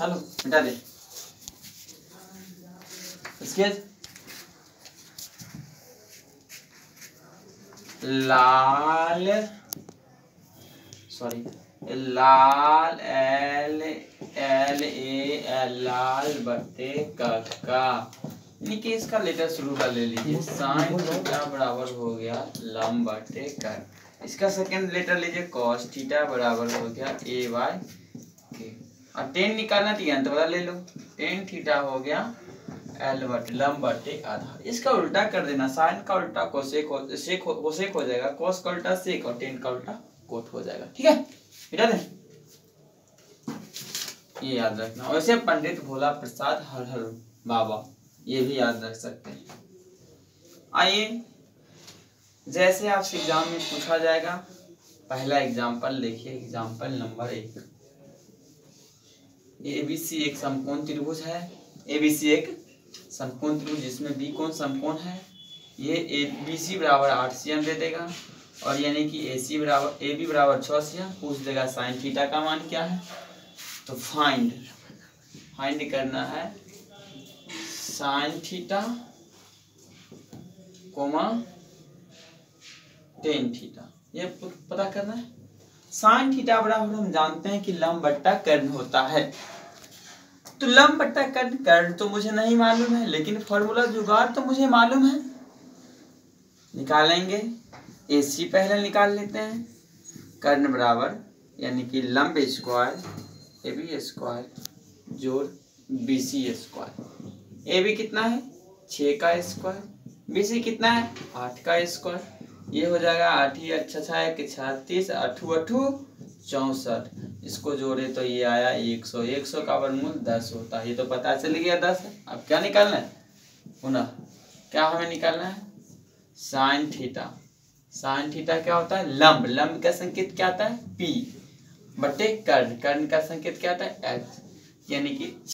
चलो, मिटा दे. स्केच लाल सॉरी लाल एल एल ए एल लाल बटे का यानी इसका लेटर शुरू का ले लीजिए. साइन थीटा बराबर हो गया लम बटे कर इसका सेकंड लेटर लीजिए कॉस थीटा बराबर हो गया ए वाई और टेन निकालना चाहिए तो बता ले लो। टेन थीटा हो गया एल बटे लम बटे आधा। इसका उल्टा कर देना साइन का उल्टा कोसेक हो सेक हो कोसेक हो जाएगा। कॉस का उल्टा सेक और टेन का उल्टा कोट हो जाएगा। ठीक है? मिटा दें? ये याद रखना। वैसे पंडित भोला प्रसाद हर हर बाबा, ये भी याद रख सकते हैं। आइए, जैसे आपसे एग्ज़ाम में पूछा जाएगा, पहला एग्ज़ाम्पल देखिए। एग्ज़ाम्पल नंबर एक। ए बी सी एक समकोण त्रिभुज है। एबीसी एक समकोण त्रिभुज, जिसमें बी कोण समकोण है। ये ए बी सी बराबर आठ सी एम दे देगा और यानी कि ए सी बराबर ए बी बराबर छः सी एम पूछ देगा साइन थीटा का मान क्या है? तो फाइंड फाइंड करना है। Sine theta comma tan theta. ये पता करना है? साइन थीटा बराबर हम जानते हैं कि लंब बट्टा कर्ण होता है। तो लंब बट्टा कर्ण कर्ण तो मुझे नहीं मालूम है, लेकिन फॉर्मूला जुगाड़ तो मुझे मालूम है। निकालेंगे ए सी पहले निकाल लेते हैं। कर्ण बराबर, यानी कि लंब स्क्वायर ए बी स्क्वायर जोड़ B C square A B कितना है? छ का स्क्वायर बी सी कितना है? आठ का स्क्वायर ये हो जाएगा आठ ही अच्छा छा छत्तीस अठू अठू चौसठ। इसको जोड़े तो ये आया एक सौ एक सौ का वर्गमूल दस होता है। ये तो पता चल गया दस। अब क्या निकालना है? पुनः, क्या हमें निकालना है? Sine theta. साइन थीटा क्या होता है? लंब। लंब का संकेत क्या आता है? पी। बटे कर्ण। कर्ण का संकेत क्या आता है? एच। यानी कि